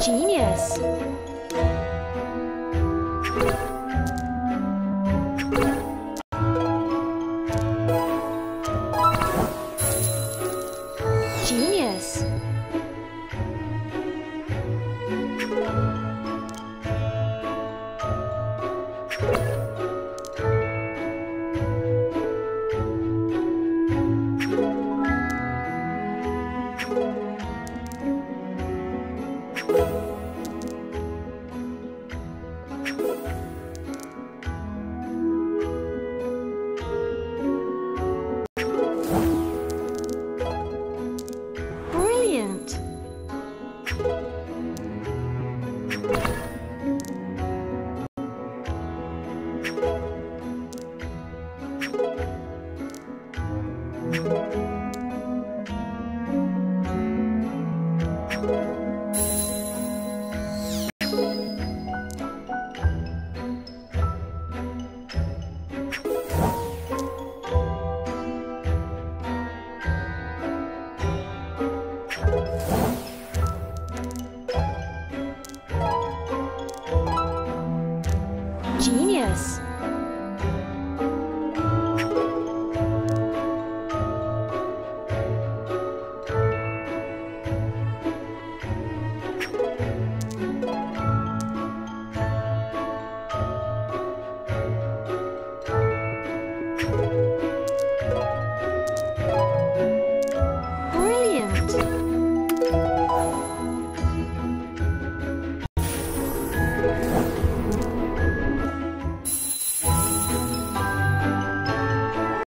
Genius. Genius. Genius!